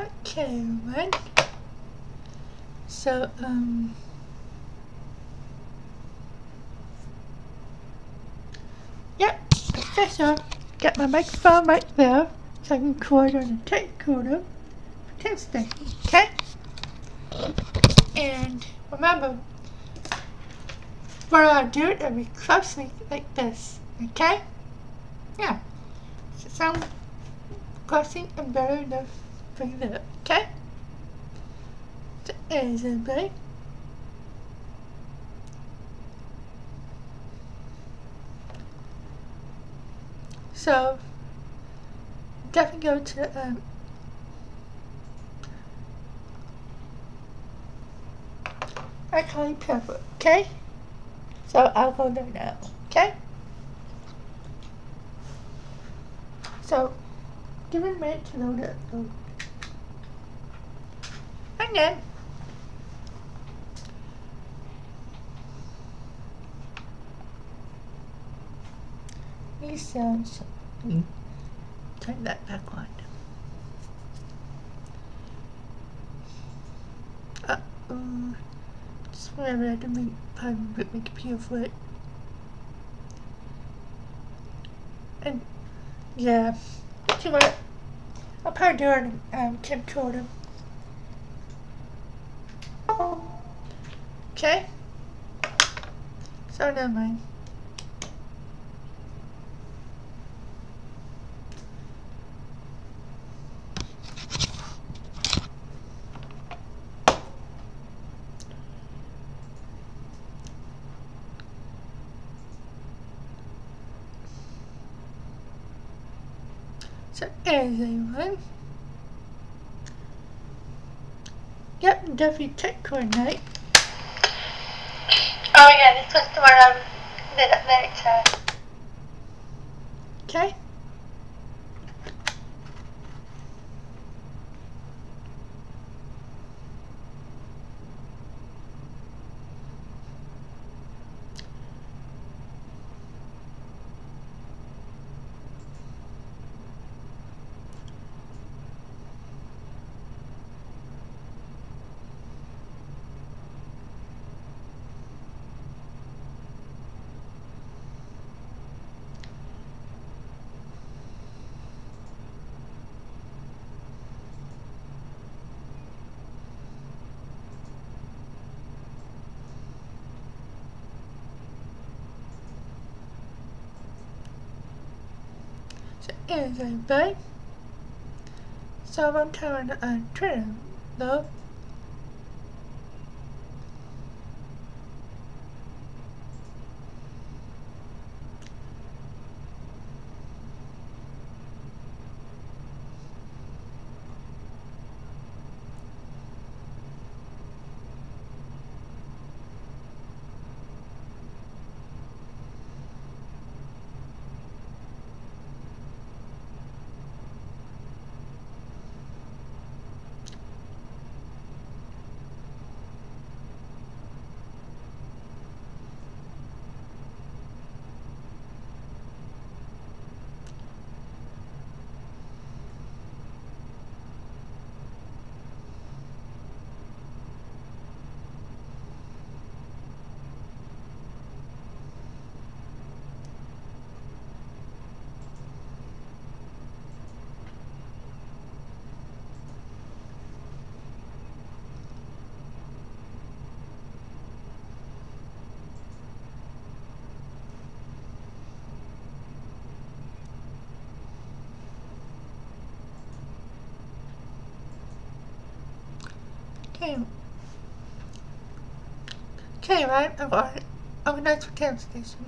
Okay, right. So, um... Yep, okay, so got my microphone right there, so I can record on the tape recorder for okay? And remember, when I do it, be closely like this, okay? Yeah. So sound closely and better enough for you there, okay? So, is anybody? So, definitely go to um, Actually, Pepper, okay? So I'll go there now, okay? So, give it a minute to load it. These sounds, turn that back on. Uh-oh. Just whenever I had to make, make my computer for it. And, yeah. You know? I'll probably do it on um. Okay? So never mind. So everyone. Yep, definitely check coordinate. Oh yeah, this was the one I did it later. Okay? So I'm turning on Twitter though. Okay. Okay, right? I've got it. Organized for Town Station.